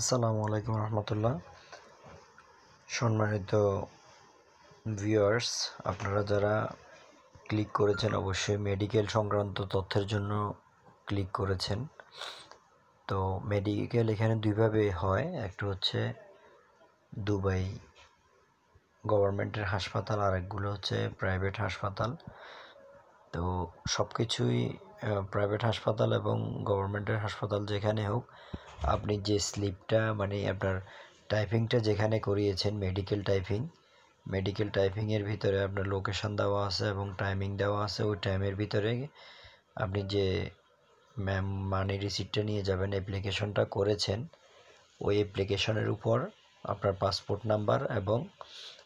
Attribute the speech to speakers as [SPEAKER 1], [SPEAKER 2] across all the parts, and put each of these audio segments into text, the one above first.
[SPEAKER 1] আসসালামু আলাইকুম রহমতুল্লাহ। সম্মানিত ভিউয়ার্স আপনারা যারা ক্লিক করেছেন, অবশ্যই মেডিকেল সংক্রান্ত তথ্যের জন্য ক্লিক করেছেন। তো মেডিকেল এখানে দুইভাবে হয়, একটা হচ্ছে দুবাই গভর্নমেন্টের হাসপাতাল, আর একগুলো হচ্ছে প্রাইভেট হাসপাতাল। তো সব কিছুই প্রাইভেট হাসপাতাল এবং গভর্নমেন্টের হাসপাতাল যেখানে হোক আপনি যে স্লিপটা মানে আপনার টাইপিংটা যেখানে করিয়েছেন মেডিকেল টাইপিং মেডিকেল টাইপিংয়ের ভিতরে আপনার লোকেশান দেওয়া আছে এবং টাইমিং দেওয়া আছে, ওই টাইমের ভিতরে আপনি যে ম্যাম মানি রিসিপ্টটা নিয়ে যাবেন অ্যাপ্লিকেশনটা করেছেন, ওই অ্যাপ্লিকেশনের উপর আপনার পাসপোর্ট নাম্বার এবং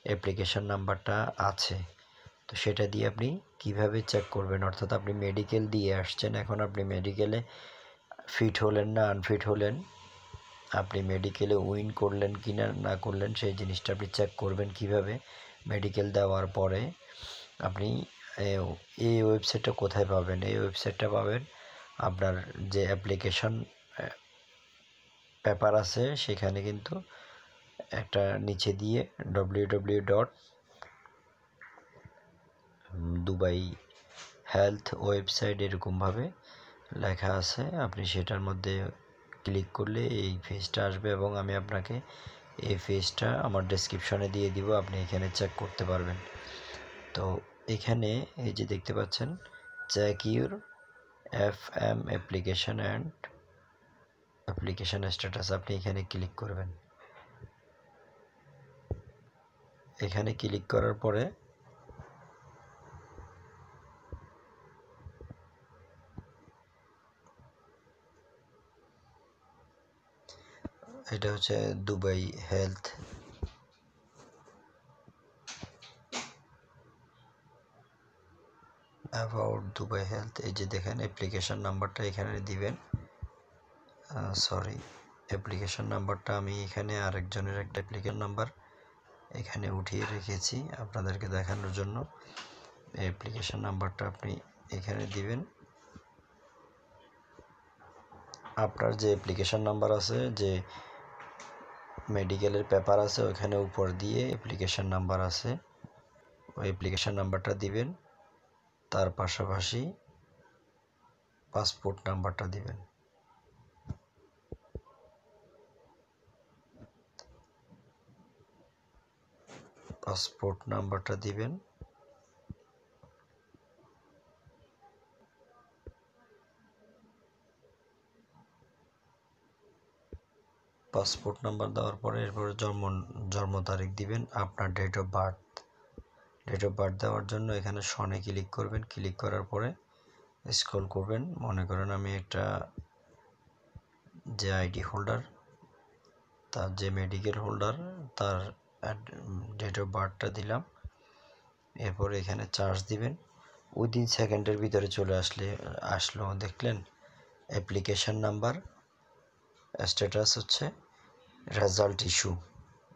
[SPEAKER 1] অ্যাপ্লিকেশন নাম্বারটা আছে। তো সেটা দিয়ে আপনি কীভাবে চেক করবেন? অর্থাৎ আপনি মেডিকেল দিয়ে আসছেন, এখন আপনি মেডিকেলে ফিট হলেন না আনফিট হলেন? আপনি মেডিকেলে উইন করলেন কি না না করলেন, সেই জিনিসটা আপনি চেক করবেন কীভাবে মেডিকেল দেওয়ার পরে। আপনি এই ওয়েবসাইটটা কোথায় পাবেন? এই ওয়েবসাইটটা পাবেন আপনার যে অ্যাপ্লিকেশন পেপার আছে, সেখানে কিন্তু একটা নিচে দিয়ে W W dot Dubai health website এরকমভাবে লেখা আছে। আপনি সেটার মধ্যে ক্লিক করলে এই ফেজটা আসবে এবং আমি আপনাকে এই ফেজটা আমার ডেসক্রিপশনে দিয়ে দিব, আপনি এখানে চেক করতে পারবেন। তো এখানে এই যে দেখতে পাচ্ছেন check your F M application and application status আপনি এখানে ক্লিক করবেন। এখানে ক্লিক করার পরে এটা হচ্ছে Dubai health. About Dubai health, এই যে দেখেন অ্যাপ্লিকেশন নাম্বারটা এখানে দিবেন। সরি অ্যাপ্লিকেশন নাম্বারটা আমি এখানে আরেকজনের একটা অ্যাপ্লিকেশন নাম্বার এখানে উঠিয়ে রেখেছি আপনাদেরকে দেখানোর জন্য। অ্যাপ্লিকেশন নাম্বারটা আপনি এখানে দিবেন। আপনার যে অ্যাপ্লিকেশন নাম্বার আছে, যে মেডিকেলের পেপার আছে, ওইখানে উপর দিয়ে অ্যাপ্লিকেশান নাম্বার আছে। ওই অ্যাপ্লিকেশান নাম্বারটা দিবেন, তার পাশাপাশি পাসপোর্ট নাম্বারটা দিবেন। পাসপোর্ট নাম্বারটা দিবেন। পাসপোর্ট নাম্বার দেওয়ার পরে এরপরে জন্ম জন্ম তারিখ দিবেন, আপনার date of birth date of birth দেওয়ার জন্য এখানে সনে ক্লিক করবেন ক্লিক করার পরে স্ক্রল করবেন। মনে করেন আমি একটা যে আইডি হোল্ডার তার যে মেডিকেল হোল্ডার তার ডেট অফ বার্থটা দিলাম। এরপর এখানে চার্জ দিবেন। উইদিন সেকেন্ডের ভিতরে চলে আসলে, আসলো, দেখলেন? অ্যাপ্লিকেশান নাম্বার স্ট্যাটাস হচ্ছে। রেজাল্ট ইস্যু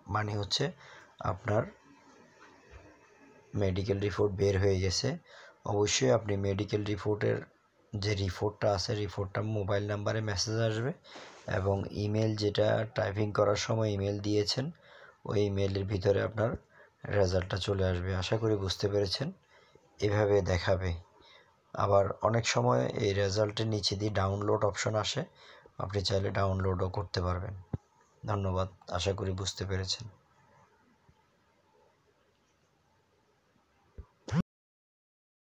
[SPEAKER 1] মানে হচ্ছে আপনার মেডিকেল রিপোর্ট বের হয়ে গেছে। অবশ্যই আপনি মেডিকেল রিপোর্টের যে রিপোর্টটা আছে রিপোর্টটা মোবাইল নাম্বারে মেসেজ আসবে এবং ইমেল যেটা টাইপিং করার সময় ইমেল দিয়েছেন, ওই ইমেলের ভিতরে আপনার রেজাল্টটা চলে আসবে। আশা করি বুঝতে পেরেছেন। এভাবে দেখাবে। আবার অনেক সময় এই রেজাল্টের নিচে দিয়ে ডাউনলোড অপশন আসে। আপনি চাইলে ডাউনলোডও করতে পারবেন। ধন্যবাদ আশা করি বুঝতে পেরেছেন।